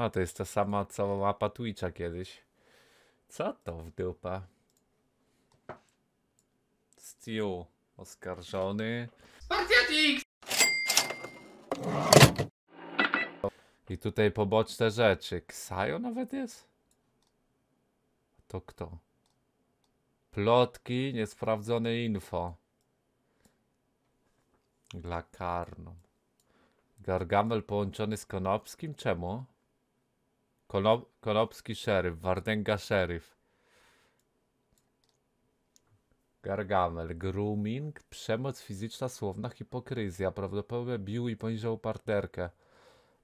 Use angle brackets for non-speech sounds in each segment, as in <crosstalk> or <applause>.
A, to jest ta sama co mapa Twitcha kiedyś. Co to w dupę? Stew oskarżony. Spartiatik! I tutaj poboczne rzeczy. Ksajo nawet jest? To kto? Plotki, niesprawdzone info. Dla Karno. Gargamel połączony z Konopskim? Czemu? Kono Konopski szeryf, Wardęga szeryf. Gargamel, grooming, przemoc fizyczna, słowna hipokryzja. Prawdopodobnie bił i poniżał partnerkę.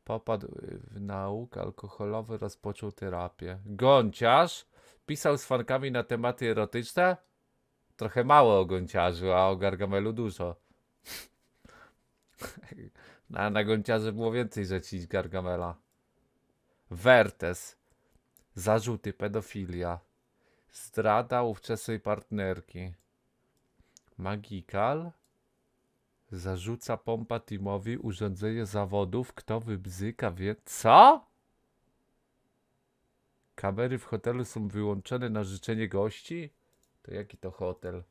Popadł w nauk alkoholowy, rozpoczął terapię. Gąciarz pisał z fankami na tematy erotyczne? Trochę mało o Gąciarzu, a o Gargamelu dużo. <laughs> na, na Gąciarze było więcej rzeczy niż Gargamela. Wertes. Zarzuty, pedofilia. Zdrada ówczesnej partnerki. Magikal. Zarzuca pompa Timowi urządzenie zawodów. Kto wybzyka wie... Co? Kamery w hotelu są wyłączone na życzenie gości? To jaki to hotel?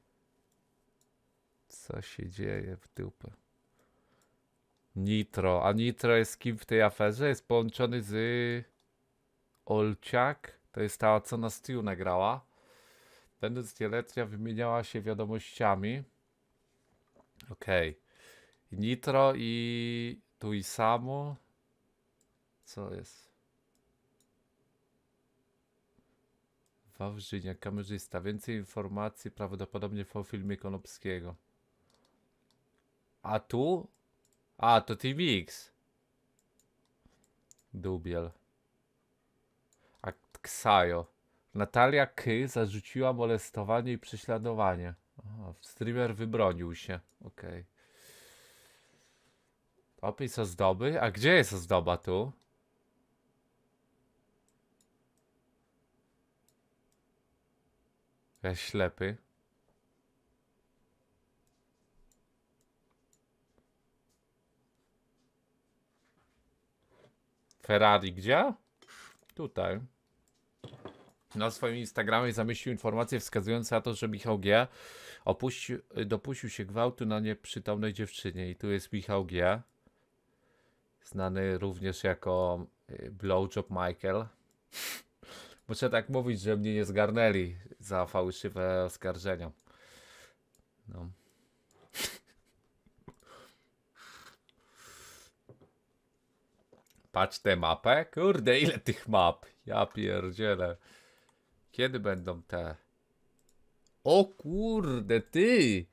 Co się dzieje w dupę? Nitro. A Nitro jest kim w tej aferze? Jest połączony z Olciak. To jest ta, co na Stew nagrała. Będąc nieletnia, wymieniała się wiadomościami. Okej. Nitro i tu i samo. Co jest? Wawrzynia, kamerzysta. Więcej informacji prawdopodobnie po filmie Konopskiego. A tu? A, to TVX. Dubiel. A Ksajo. Natalia K. zarzuciła molestowanie i prześladowanie. Aha, streamer wybronił się. Okej. Opis ozdoby? A gdzie jest ozdoba tu? Ja ślepy. Ferrari gdzie? Tutaj. Na swoim Instagramie zamieścił informację wskazującą na to, że Michał G. Opuścił, dopuścił się gwałtu na nieprzytomnej dziewczynie. I tu jest Michał G. Znany również jako y, Blowjob Michael. Muszę tak mówić, że mnie nie zgarnęli za fałszywe oskarżenia. Patrz tę mapę. Kurde, ile tych map. Ja pierdzielę. Kiedy będą te? O kurde, ty!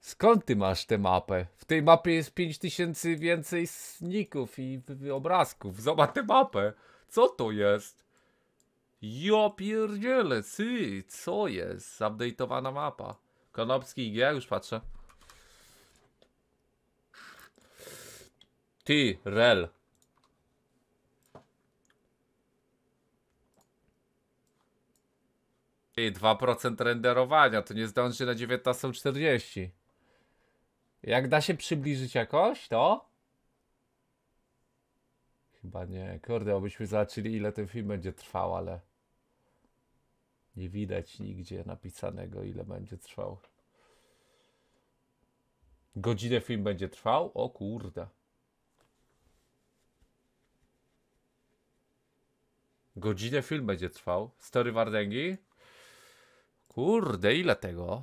Skąd ty masz tę mapę? W tej mapie jest 5000 więcej sników i obrazków. Zobacz tę mapę. Co to jest? Ja pierdzielę, ty, co jest? Zupdate'owana mapa. Konopski G, już patrzę. Ty, rel. Ty, 2% renderowania, to nie zdąży na 19.40. Jak da się przybliżyć jakoś, to? Chyba nie. Kurde, obyśmy zobaczyli ile ten film będzie trwał, ale nie widać nigdzie napisanego ile będzie trwał. Godzinę film będzie trwał? O kurde. Godzinę film będzie trwał. Story Wardęgi? Kurde, ile tego?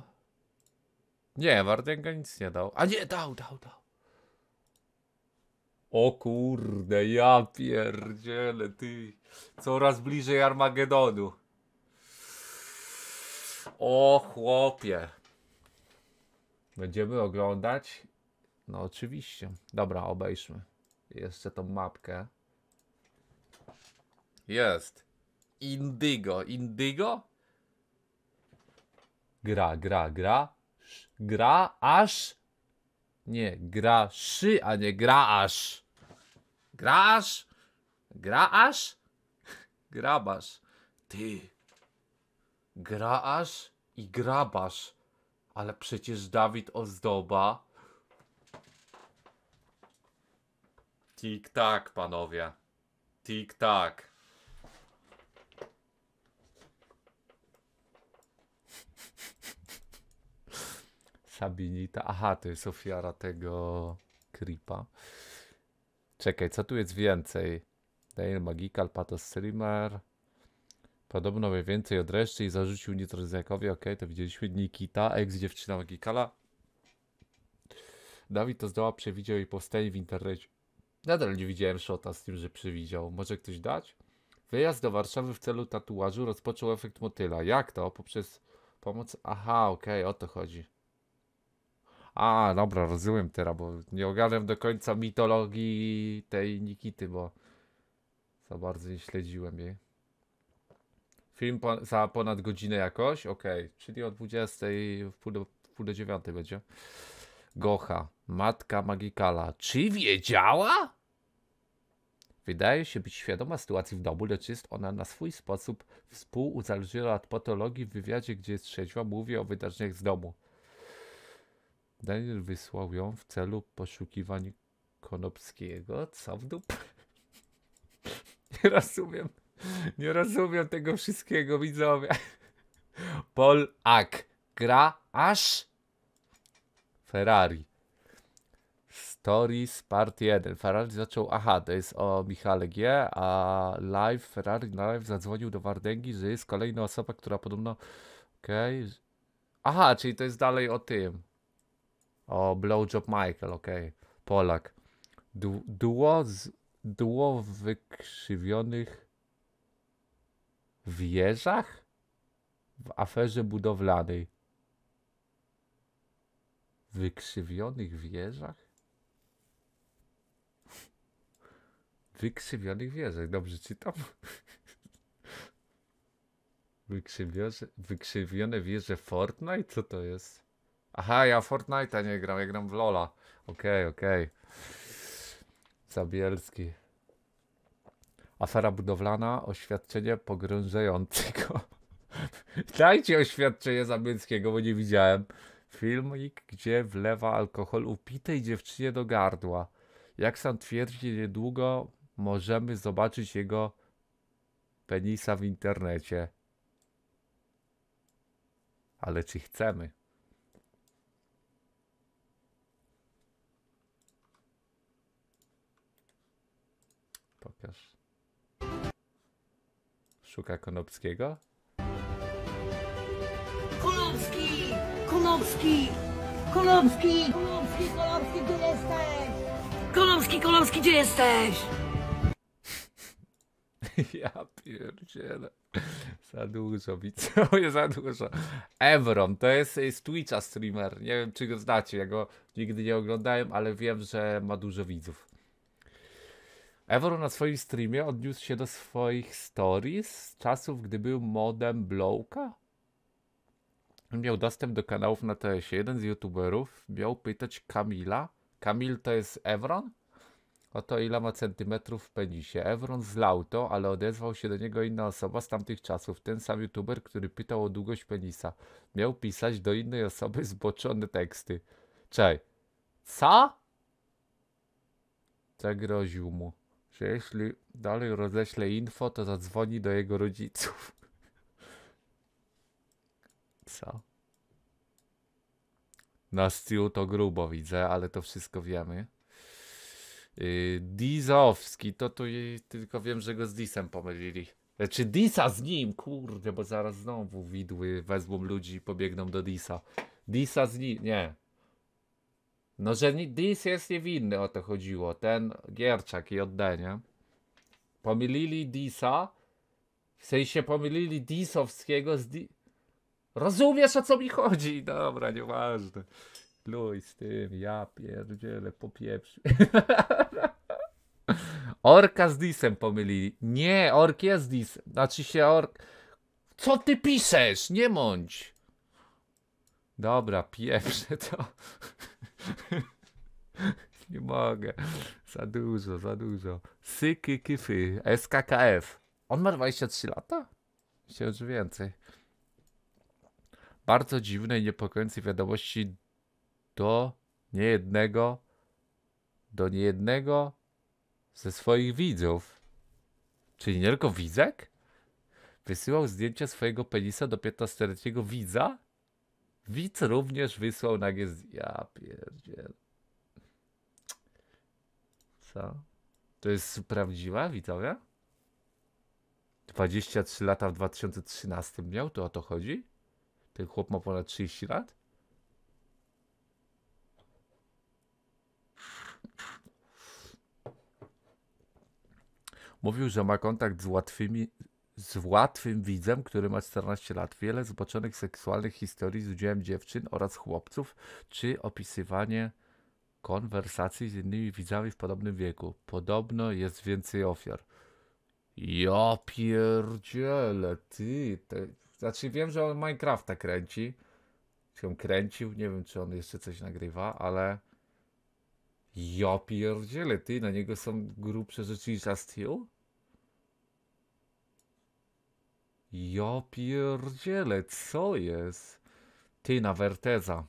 Nie, Wardęga nic nie dał. A nie, dał, dał, dał. O kurde, ja pierdzielę, ty. Coraz bliżej Armagedonu. O chłopie. Będziemy oglądać? No oczywiście. Dobra, obejrzmy. Jeszcze tą mapkę. Jest. Indygo. Indygo? Gra, gra, gra. Sz- Gra aż. Nie, gra szy, a nie gra aż. Grasz? Gra aż? <laughs> Grabasz. Ty. Grasz i grabasz. Ale przecież Dawid Ozdoba. Tik tak, panowie. Tik-tak. Sabinita. Aha, to jest ofiara tego creepa. Czekaj, co tu jest więcej? Daniel Magical, Patos Streamer. Podobno wie więcej od reszty i zarzucił Nitrozyjakowi. Okej, okay, to widzieliśmy. Nikita, ex-dziewczyna Magicala. Dawid to zdoła przewidział jej powstanie w internecie. Nadal nie widziałem shota z tym, że przewidział. Może ktoś dać? Wyjazd do Warszawy w celu tatuażu rozpoczął efekt motyla. Jak to? Poprzez pomoc... Aha, okej, okay, o to chodzi. A, dobra, rozumiem teraz, bo nie ogarniam do końca mitologii tej Nikity, bo za bardzo nie śledziłem jej. Film po, za ponad godzinę jakoś? Okay. czyli o 20 w pół do, w pół do 9 będzie. Gocha, matka Magikala. Czy wiedziała? Wydaje się być świadoma sytuacji w domu, lecz jest ona na swój sposób współuzależniona od patologii w wywiadzie, gdzie jest trzeźwa, mówi o wydarzeniach z domu. Daniel wysłał ją w celu poszukiwań Konopskiego. Co w dup? Nie rozumiem. Nie rozumiem tego wszystkiego, widzowie. Paul Ak gra aż Ferrari. Stories Part 1. Ferrari zaczął, aha, to jest o Michale G, a live, Ferrari na live zadzwonił do Wardęgi, że jest kolejna osoba, która podobno, okej, okay. aha, czyli to jest dalej o tym, o Blowjob Michael, okej, okay. Polak. Du duo, z, duo wykrzywionych wieżach w aferze budowlanej. Wykrzywionych wieżach? Wykrzywionych wieżach, dobrze czytam? wykrzywione wieże Fortnite? Co to jest? Aha, ja Fortnite'a nie gram, ja gram w Lola. Okej, okay, okej. Okay. Zabielski. Afera budowlana, oświadczenie pogrążającego. <laughs> Dajcie oświadczenie Zabielskiego, bo nie widziałem. Filmik, gdzie wlewa alkohol upitej dziewczynie do gardła. Jak sam twierdzi, niedługo możemy zobaczyć jego penisa w internecie. Ale czy chcemy? Pokaż. Szuka Konopskiego? Konopski! Konopski! Konopski! Konopski, Konopski, gdzie jesteś? Konopski, Konopski, gdzie jesteś? <laughs> Ja pierdzielę. Za dużo widzowie, za dużo. Evron, to jest z Twitcha streamer. Nie wiem, czy go znacie. Ja go nigdy nie oglądałem, ale wiem, że ma dużo widzów. Evron na swoim streamie odniósł się do swoich stories z czasów, gdy był modem Blowka. Miał dostęp do kanałów na TS. Jeden z youtuberów miał pytać Kamila. Kamil to jest Evron? Oto ile ma centymetrów w penisie. Evron zlał to, ale odezwał się do niego inna osoba z tamtych czasów. Ten sam youtuber, który pytał o długość penisa. Miał pisać do innej osoby zboczone teksty. Czej. Co? Zagroził mu, że jeśli dalej roześle info, to zadzwoni do jego rodziców. <laughs> Co? Na Stew to grubo widzę, ale to wszystko wiemy. Yy, Dizowski, to tu tylko wiem, że go z Disem pomylili. Czy znaczy, Disa z nim, kurde, bo zaraz znowu widły wezmą ludzi i pobiegną do Disa. Disa z nim, nie. No, że Dis jest niewinny, o to chodziło. Ten Gierczak i odde, nie? Pomylili Disa, w sensie pomylili Disowskiego z Di... Rozumiesz o co mi chodzi? Dobra, nieważne. Luj z tym, ja pierdzielę, popieprz. <laughs> Orka z Disem pomylili. Nie, ork jest Dis. Znaczy się ork... Co ty piszesz? Nie mądź. Dobra, pieprzę to. <laughs> <laughs> Nie mogę. Za dużo, za dużo. Syky, kyfy. SKKF. On ma 23 lata? Myślę, że więcej. Bardzo dziwne i niepokojące wiadomości do niejednego, do niejednego ze swoich widzów. Czyli nie tylko Widzek? Wysyłał zdjęcia swojego penisa do 15-letniego widza? Widz również wysłał nagie z... Ja pierdziel. Co? To jest prawdziwa, widzowie? 23 lata w 2013 miał? To o to chodzi? Ten chłop ma ponad 30 lat? Mówił, że ma kontakt z łatwymi, z łatwym widzem, który ma 14 lat. Wiele zboczonych seksualnych historii z udziałem dziewczyn oraz chłopców, czy opisywanie konwersacji z innymi widzami w podobnym wieku. Podobno jest więcej ofiar. Ja pierdzielę, ty. Te... Znaczy wiem, że on Minecrafta kręci. On kręcił, nie wiem, czy on jeszcze coś nagrywa, ale... Ja pierdzielę, ty, na niego są grubsze rzeczy niż Steel? Ja pierdzielę, co jest? Ty, na Verteza.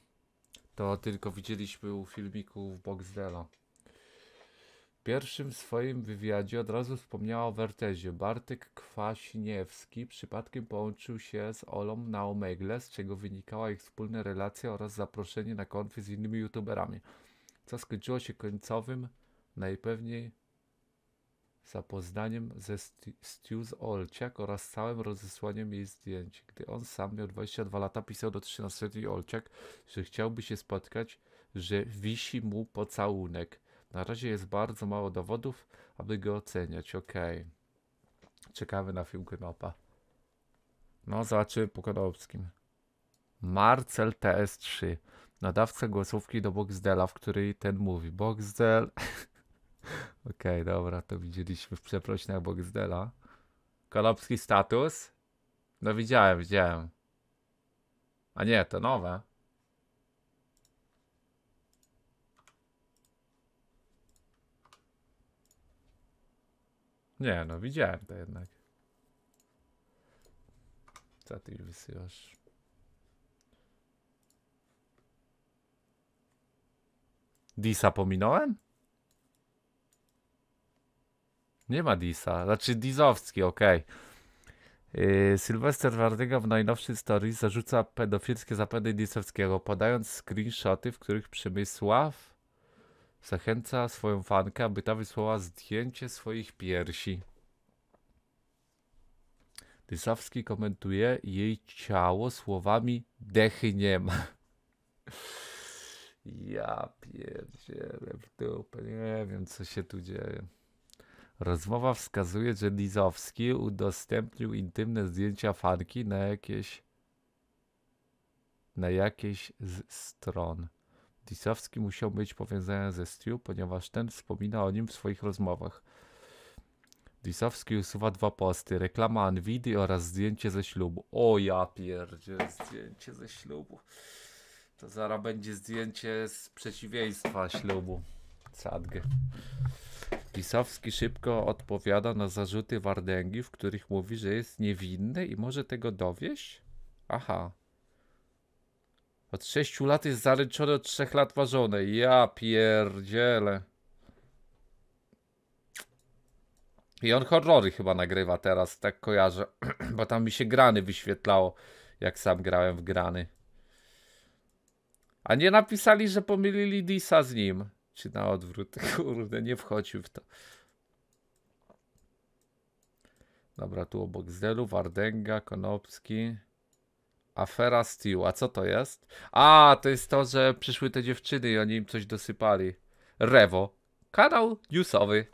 To tylko widzieliśmy u filmików Boxdela. W pierwszym swoim wywiadzie od razu wspomniała o Wertezie. Bartek Kwaśniewski przypadkiem połączył się z Olą na Omegle, z czego wynikała ich wspólna relacja oraz zaproszenie na konfy z innymi youtuberami, co skończyło się końcowym, najpewniej zapoznaniem ze Stu z Olciak oraz całym rozesłaniem jej zdjęć. Gdy on sam miał 22 lata, pisał do 13-letniej Olciak, że chciałby się spotkać, że wisi mu pocałunek. Na razie jest bardzo mało dowodów, aby go oceniać. Okej. Okay. Czekamy na film Knopa. No, zobaczymy po. Marcel TS3. Nadawca głosówki do Boxdela, w której ten mówi. Boxdel... <laughs> Okej, okay, dobra, to widzieliśmy w przeprosinach Boxdela. Konopski status? No widziałem, widziałem. A nie, to nowe. Nie, no widziałem to jednak. Co ty wysyłasz? Disa pominąłem? Nie ma Disa, znaczy Dizowski, okej. Okay. Yy, Sylwester Wardyga w najnowszym story zarzuca pedofilskie zapędy Disowskiego, podając screenshoty, w których Przemysław zachęca swoją fankę, aby ta wysłała zdjęcie swoich piersi. Dysowski komentuje jej ciało słowami dechy nie ma. Ja pierdzielę w dupę, nie wiem co się tu dzieje. Rozmowa wskazuje, że Lizowski udostępnił intymne zdjęcia fanki na jakieś na jakieś z stron. Lizowski musiał być powiązany ze Stu, ponieważ ten wspomina o nim w swoich rozmowach. Lisowski usuwa dwa posty, reklama Nvidia oraz zdjęcie ze ślubu. O ja pierdzie, zdjęcie ze ślubu. To zaraz będzie zdjęcie z przeciwieństwa ślubu. Sadgę. Lisowski szybko odpowiada na zarzuty Wardęgi, w których mówi, że jest niewinny i może tego dowieść? Aha. Od 6 lat jest zaręczony, od 3 lat ważony. Ja pierdzielę. I on horrory chyba nagrywa teraz, tak kojarzę. <clears throat> Bo tam mi się grany wyświetlało, jak sam grałem w grany. A nie napisali, że pomylili Disa z nim. Czy na odwrót. <laughs> Kurde, nie wchodził w to. Dobra, tu obok Zelu, Wardęga, Konopski. Afera Steel. A co to jest? A, to jest to, że przyszły te dziewczyny i oni im coś dosypali. Rewo. Kanał newsowy.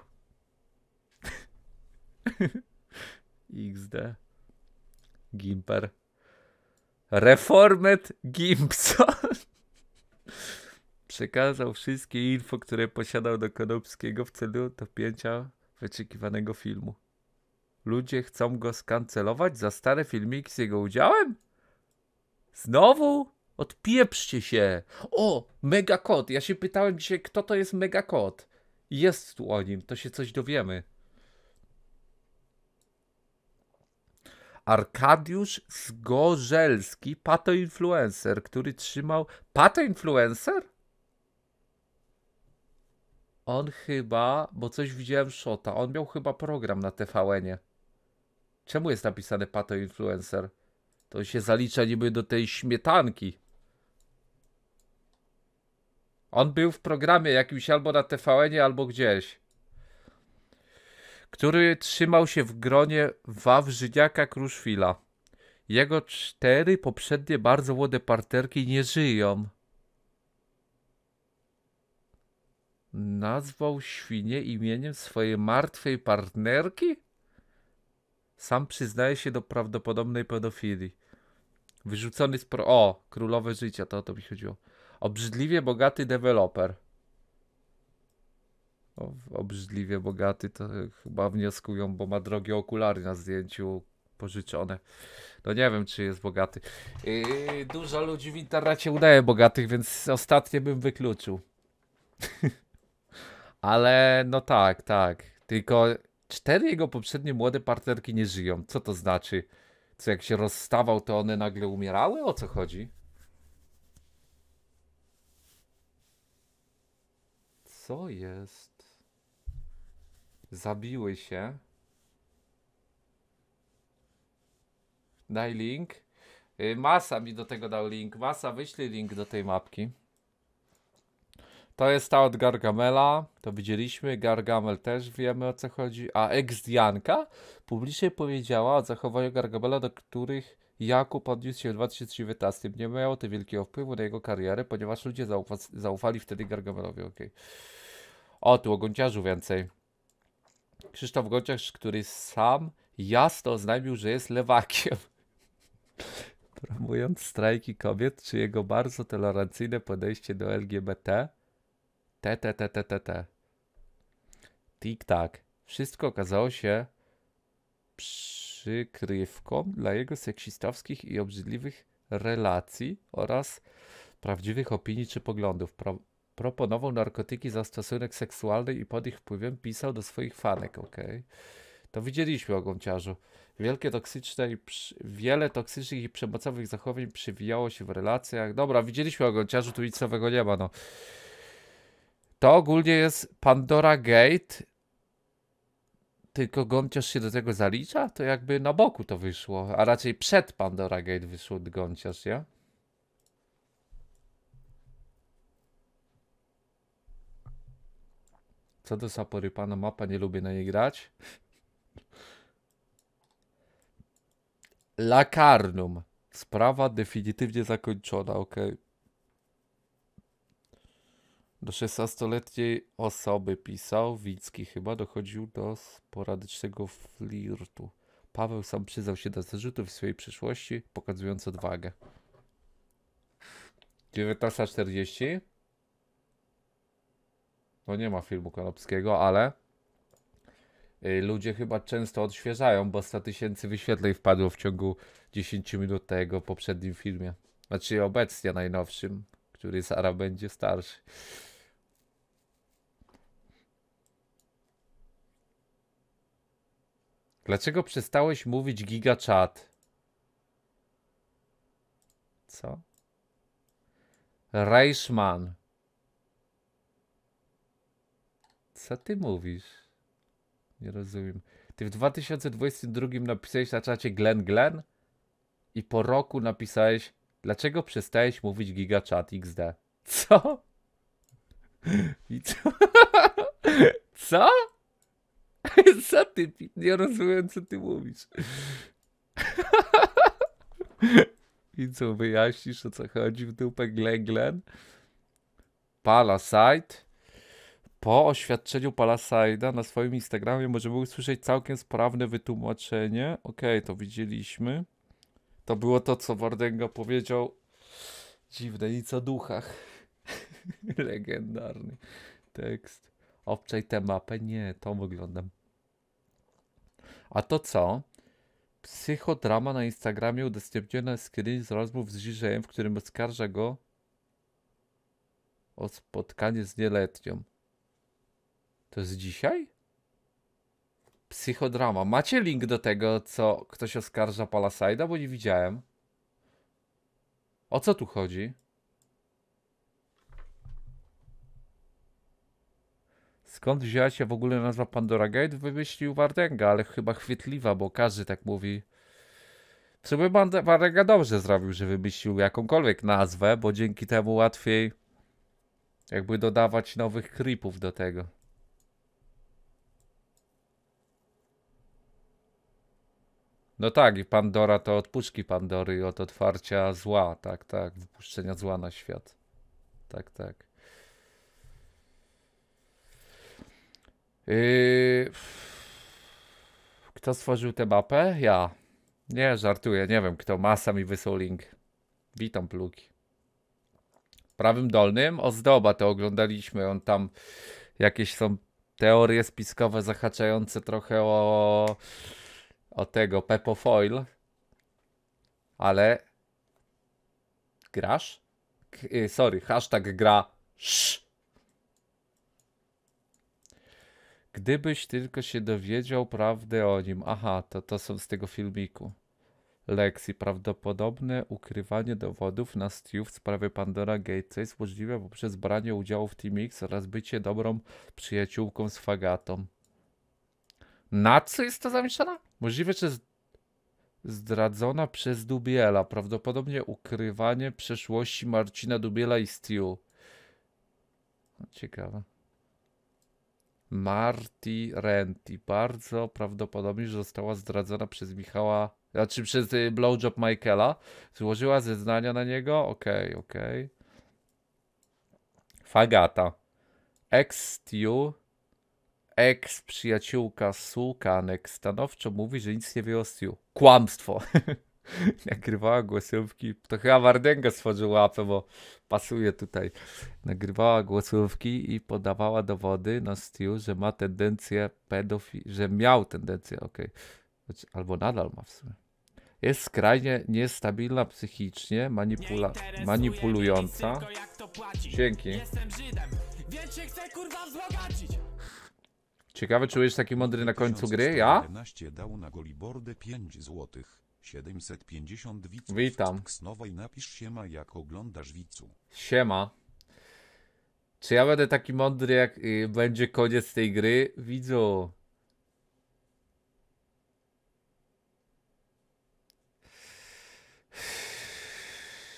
<laughs> XD. Gimper. Reformed Gimpson. Przekazał wszystkie info, które posiadał do Konopskiego w celu dopięcia wyczekiwanego filmu. Ludzie chcą go skancelować za stare filmiki z jego udziałem? Znowu? Odpieprzcie się! O, Megakot! Ja się pytałem dzisiaj, kto to jest Megakot. Jest tu o nim, to się coś dowiemy. Arkadiusz Zgorzelski, patoinfluencer, który trzymał... Patoinfluencer? On chyba, bo coś widziałem szota, on miał chyba program na TVN-ie. Czemu jest napisane pato influencer? To się zalicza niby do tej śmietanki. On był w programie jakimś albo na tvn albo gdzieś. Który trzymał się w gronie Wawrzyniaka Kruszwila. Jego cztery poprzednie bardzo młode partnerki nie żyją. Nazwał świnię imieniem swojej martwej partnerki? Sam przyznaje się do prawdopodobnej pedofilii. Wyrzucony z pro... O, królowe życia, to o to mi chodziło. Obrzydliwie bogaty deweloper. O, obrzydliwie bogaty to chyba wnioskują, bo ma drogie okulary na zdjęciu pożyczone. No nie wiem, czy jest bogaty. Yy, dużo ludzi w internecie udaje bogatych, więc ostatnie bym wykluczył. <laughs> Ale no tak, tak. Tylko cztery jego poprzednie młode partnerki nie żyją. Co to znaczy? Co jak się rozstawał, to one nagle umierały? O co chodzi? Co jest? Zabiły się. Daj link. Y, Masa mi do tego dał link. Masa, wyślij link do tej mapki. To jest ta od Gargamela, to widzieliśmy, Gargamel też wiemy o co chodzi, a ex-Dianka publicznie powiedziała o zachowaniu Gargamela, do których Jakub odniósł się w 2019. Nie miało to wielkiego wpływu na jego karierę, ponieważ ludzie zaufa zaufali wtedy Gargamelowi. Okay. O, tu o Gonciarzu więcej. Krzysztof Gonciarz, który sam jasno oznajmił, że jest lewakiem. <laughs> Promując strajki kobiet, czy jego bardzo tolerancyjne podejście do LGBT, T, T, T, T, T, T. Tik-tak. Wszystko okazało się przykrywką dla jego seksistowskich i obrzydliwych relacji oraz prawdziwych opinii czy poglądów. Pro proponował narkotyki za stosunek seksualny i pod ich wpływem pisał do swoich fanek, ok? To widzieliśmy o Gąciarzu. Wielkie toksyczne i wiele toksycznych i przemocowych zachowań przewijało się w relacjach. Dobra, widzieliśmy o Gąciarzu, tu nic nowego nie ma, no. To ogólnie jest Pandora Gate. Tylko Gąciarz się do tego zalicza? To jakby na boku to wyszło. A raczej przed Pandora Gate wyszło Gąciarz, nie? Co do Sapory Pana mapa, nie lubię na niej grać. Lakarnum. Sprawa definitywnie zakończona, ok. Do 16-letniej osoby pisał, Wicki chyba, dochodził do sporadycznego flirtu. Paweł sam przyznał się do zarzutów w swojej przyszłości, pokazując odwagę. 19.40 No nie ma filmu Konopskiego, ale y, ludzie chyba często odświeżają, bo 100 tysięcy wyświetleń wpadło w ciągu 10 minut tego poprzednim filmie. Znaczy obecnie najnowszym, który zaraz będzie starszy. Dlaczego przestałeś mówić gigachat? Co? Reichman. Co ty mówisz? Nie rozumiem. Ty w 2022 napisałeś na czacie Glen Glen i po roku napisałeś dlaczego przestałeś mówić gigachat XD? Co? <laughs> I co? <laughs> Co? <laughs> Co ty, nie rozumiem, co ty mówisz. <laughs> I co, wyjaśnisz, o co chodzi w dupę Glen Glen? Palasite. Po oświadczeniu Palaside'a na swoim Instagramie możemy usłyszeć całkiem sprawne wytłumaczenie. Okej, okay, to widzieliśmy. To było to, co Wardenga powiedział. Dziwne, nic o duchach. <laughs> Legendarny tekst. Obczaj tę mapę? Nie, to wyglądam. A to co? Psychodrama na Instagramie udostępniona screen z rozmów z Żyżejem, w którym oskarża go o spotkanie z nieletnią. To jest dzisiaj? Psychodrama. Macie link do tego, co ktoś oskarża Palaside'a, bo nie widziałem. O co tu chodzi? Skąd wzięła się w ogóle nazwa Pandora Gate? Wymyślił Wardenga, ale chyba chwytliwa, bo każdy tak mówi. By Band- Wardenga dobrze zrobił, że wymyślił jakąkolwiek nazwę, bo dzięki temu łatwiej jakby dodawać nowych creepów do tego. No tak, i Pandora to od puszki Pandory od otwarcia zła, tak, tak, wypuszczenia zła na świat. Tak, tak. Yy... Kto stworzył tę mapę? Ja. Nie, żartuję, nie wiem kto. Masa mi wysłał link. Witam plugi. Prawym dolnym ozdoba to oglądaliśmy. On tam jakieś są teorie spiskowe zahaczające trochę o, o tego Pepo Foil. Ale grasz? K- y, sorry, hashtag gra. Gdybyś tylko się dowiedział prawdę o nim. Aha, to, to są z tego filmiku. Lexi. Prawdopodobne ukrywanie dowodów na Stu w sprawie Pandora Gate, co jest możliwe poprzez branie udziału w Team X oraz bycie dobrą przyjaciółką z Fagatą. Na co jest to zamieszana? Możliwe, że zdradzona przez Dubiela. Prawdopodobnie ukrywanie przeszłości Marcina Dubiela i Stu. Ciekawe. Marty Renty. Bardzo prawdopodobnie, że została zdradzona przez Michała, znaczy przez y, blowjob Michaela. Złożyła zeznania na niego. Okej, okej. Fagata. Ex-Stu. Ex-przyjaciółka Sukanek stanowczo mówi, że nic nie wie o Stu. Kłamstwo. <laughs> <laughs> Nagrywała głosówki. To chyba Wardęga stworzył łapę, bo pasuje tutaj. Nagrywała głosówki i podawała dowody na Stu, że ma tendencję pedofil... że miał tendencję, okej. Znaczy, Albo nadal ma w sumie. Jest skrajnie niestabilna psychicznie, manipula... manipulująca. Dzięki. Ciekawe, czy jest taki mądry na końcu gry? Ja? 11 dał na Golibordę 5 złotych. 750 widzów. Witam. Ksnowej napisz się ma jak oglądasz widzu. Siema. Czy ja będę taki mądry, jak y, będzie koniec tej gry? Widzu.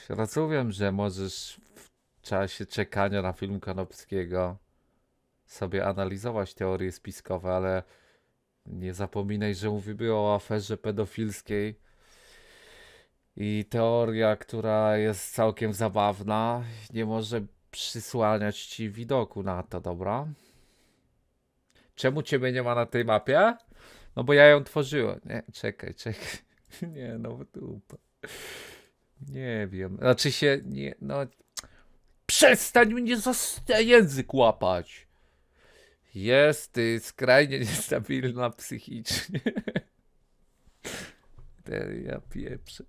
Rozumiem, że możesz w czasie czekania na film Konopskiego sobie analizować teorie spiskowe, ale nie zapominaj, że mówimy o aferze pedofilskiej i teoria, która jest całkiem zabawna, nie może przysłaniać ci widoku na to, dobra? Czemu ciebie nie ma na tej mapie? No bo ja ją tworzyłem. Nie, czekaj, czekaj. <laughs> Nie, no w dupę. Nie wiem. Znaczy się, nie, no... Przestań mnie za język łapać! Jest y, skrajnie niestabilna psychicznie. <laughs> Te- Ja pieprzę.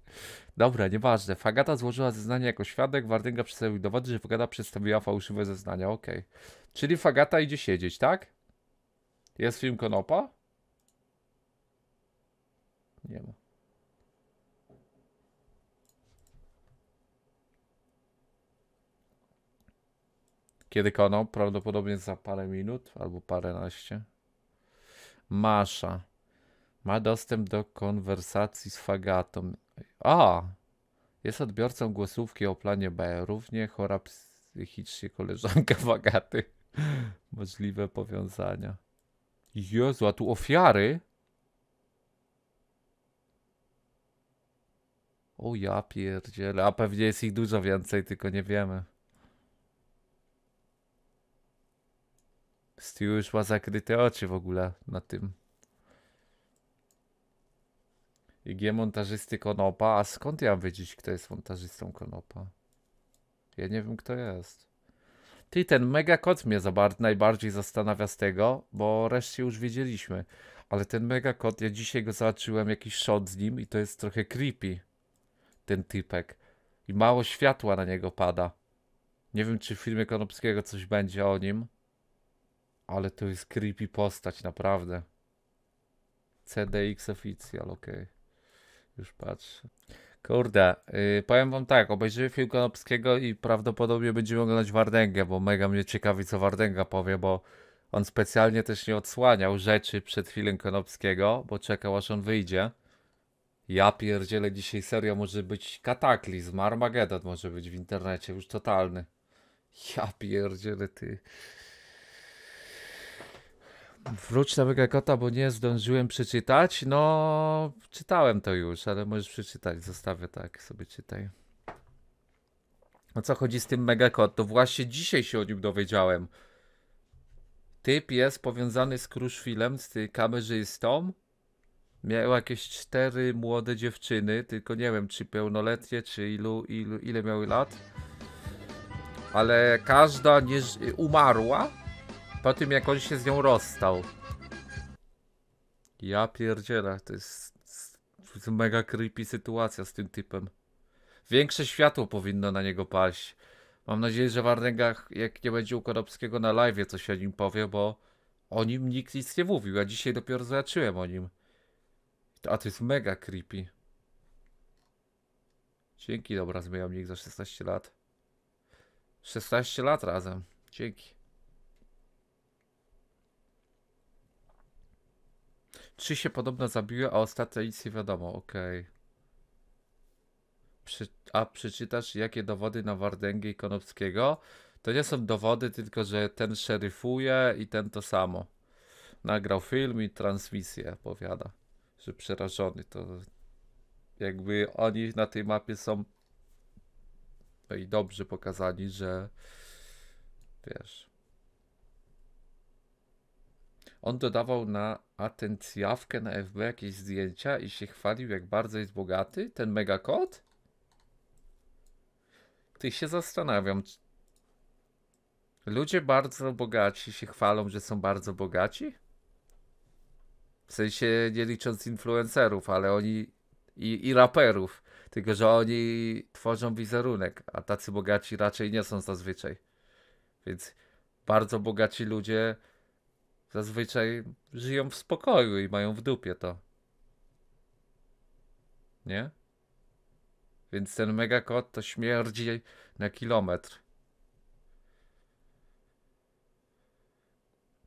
Dobra, nieważne. Fagata złożyła zeznanie jako świadek, Wardęga przedstawił dowody, że Fagata przedstawiła fałszywe zeznania. Okej. Czyli Fagata idzie siedzieć, tak? Jest film Konopa? Nie ma. Kiedy Konop? Prawdopodobnie za parę minut albo paręnaście. Masza. Ma dostęp do konwersacji z Fagatą. A! Jest odbiorcą głosówki o planie B. Równie chora psychicznie koleżanka <laughs> Fagaty. Możliwe powiązania. Jezu, a tu ofiary? O ja pierdzielę, a pewnie jest ich dużo więcej, tylko nie wiemy. Stu już ma zakryte oczy w ogóle na tym. IG montażysty Konopa. A skąd ja wiedzieć, kto jest montażystą Konopa? Ja nie wiem, kto jest. Ty, ten mega kot mnie najbardziej zastanawia z tego, bo reszcie już wiedzieliśmy. Ale ten mega kot, ja dzisiaj go zobaczyłem, jakiś shot z nim i to jest trochę creepy. Ten typek. I mało światła na niego pada. Nie wiem, czy w filmie Konopskiego coś będzie o nim. Ale to jest creepy postać, naprawdę. CDX Official, okej. Już patrzę. Kurde, yy, powiem wam tak, obejrzymy film Konopskiego i prawdopodobnie będziemy oglądać Wardęgę, bo mega mnie ciekawi, co Wardęga powie, bo On specjalnie też nie odsłaniał rzeczy przed chwilą Konopskiego, bo czekał aż on wyjdzie. Ja pierdzielę, dzisiaj serio może być kataklizm, Armagedon może być w internecie, już totalny. Ja pierdzielę, ty. Wróć na Mega Kota, bo nie zdążyłem przeczytać. No, czytałem to już, ale możesz przeczytać. Zostawię tak, sobie czytaj. O co chodzi z tym Megakot? To właśnie dzisiaj się o nim dowiedziałem. Typ jest powiązany z Kruszwilem, z tym kamerzystą. Miał jakieś cztery młode dziewczyny, tylko nie wiem, czy pełnoletnie, czy ilu, ilu ile miały lat. Ale każda nie, umarła po tym, jak on się z nią rozstał. Ja pierdzielę, to jest, to jest mega creepy sytuacja z tym typem. Większe światło powinno na niego paść. Mam nadzieję, że w Ardengach, jak nie będzie u Konopskiego na live, coś o nim powie, bo o nim nikt nic nie mówił. Ja dzisiaj dopiero zobaczyłem o nim. A to jest mega creepy. Dzięki, dobra, zmieniam za 16 lat. 16 lat razem. Dzięki. Trzy się podobno zabiły, a ostatnio nic nie wiadomo. Okej. Przy, a przeczytasz jakie dowody na Wardęgę i Konopskiego? To nie są dowody, tylko że ten szeryfuje i ten to samo. Nagrał film i transmisję, powiada, że przerażony. To jakby oni na tej mapie są no i dobrze pokazani, że wiesz. On dodawał na atencjawkę na FB jakieś zdjęcia i się chwalił, jak bardzo jest bogaty, ten megakot? Ty się zastanawiam. Ludzie bardzo bogaci się chwalą, że są bardzo bogaci? W sensie nie licząc influencerów, ale oni i, i raperów. Tylko, że oni tworzą wizerunek, a tacy bogaci raczej nie są zazwyczaj. Więc bardzo bogaci ludzie zazwyczaj żyją w spokoju i mają w dupie to. Nie? Więc ten megakot to śmierdzi na kilometr.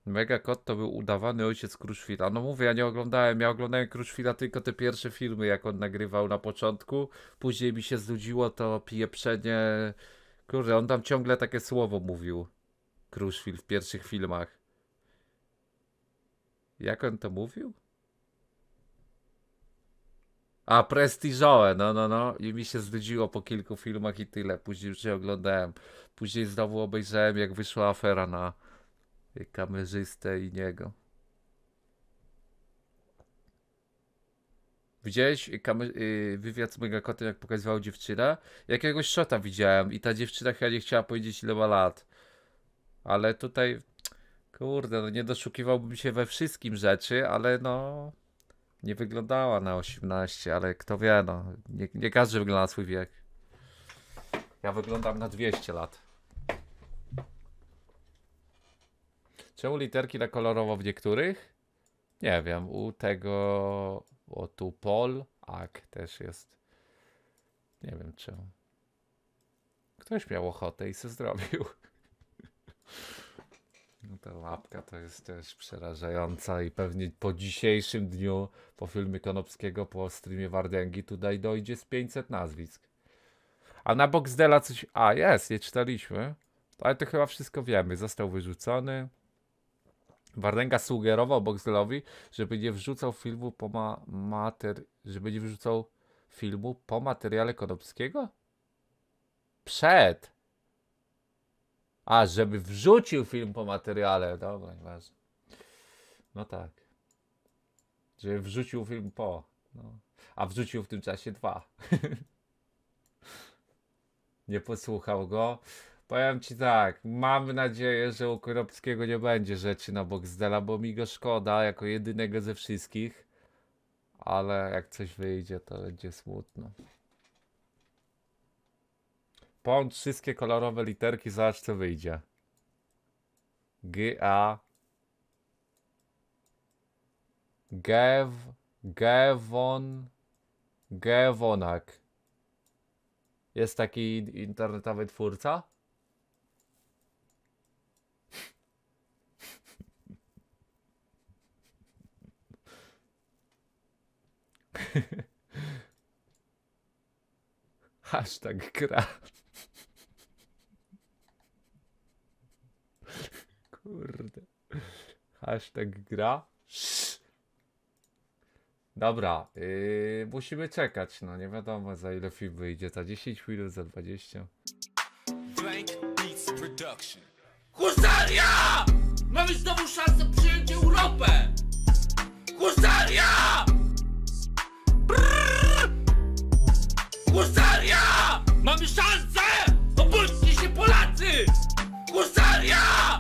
Megakot to był udawany ojciec Kruszwila. No mówię, ja nie oglądałem, ja oglądałem Kruszwila tylko te pierwsze filmy, jak on nagrywał na początku. Później mi się znudziło to pieprzenie. Kurde, on tam ciągle takie słowo mówił. Kruszwil w pierwszych filmach. Jak on to mówił? A, prestiżowe, no, no, no. I mi się znudziło po kilku filmach i tyle. Później już nie oglądałem. Później znowu obejrzałem, jak wyszła afera na kamerzystę i niego. Widziałeś kamer- y, wywiad z Megakotem, jak pokazywał dziewczynę? Jakiegoś szota widziałem i ta dziewczyna chyba nie chciała powiedzieć, ile ma lat. Ale tutaj, kurde, no nie doszukiwałbym się we wszystkim rzeczy, ale no... Nie wyglądała na 18, ale kto wie, no. Nie, nie każdy wygląda na swój wiek. Ja wyglądam na 200 lat. Czemu literki na kolorowo w niektórych? Nie wiem, u tego, o tu Pol, Ak też jest. Nie wiem czemu. Ktoś miał ochotę i se zrobił. <laughs> No ta łapka to jest też przerażająca i pewnie po dzisiejszym dniu, po filmie Konopskiego, po streamie Wardęgi, tutaj dojdzie z 500 nazwisk. A na Boxdela coś... A, jest, nie czytaliśmy. Ale to chyba wszystko wiemy. Został wyrzucony. Wardęga sugerował Boxdelowi, żeby nie wrzucał filmu po ma mater... żeby nie wrzucał filmu po materiale Konopskiego? Przed! A, żeby wrzucił film po materiale. Dobra, nieważne. No tak. Żeby wrzucił film po. No. A wrzucił w tym czasie dwa. <laughs> nie posłuchał go. Powiem ci tak, mam nadzieję, że u Koropskiego nie będzie rzeczy na Boxdela, bo mi go szkoda jako jedynego ze wszystkich. Ale jak coś wyjdzie, to będzie smutno. Połącz wszystkie kolorowe literki, zobacz co wyjdzie. G, A. Gew, Gewon, Gewonak. Jest taki internetowy twórca? <laughs> Hashtag gra. Kurde. Hashtag gra. Dobra, yy, musimy czekać, no nie wiadomo za ile film wyjdzie, za 10 minut, za 20. Blank Beats Production. Husaria! Mamy znowu szansę przyjąć Europę! Husaria! Brrr! Husaria! Mamy szansę! Obudźcie się Polacy! Husaria!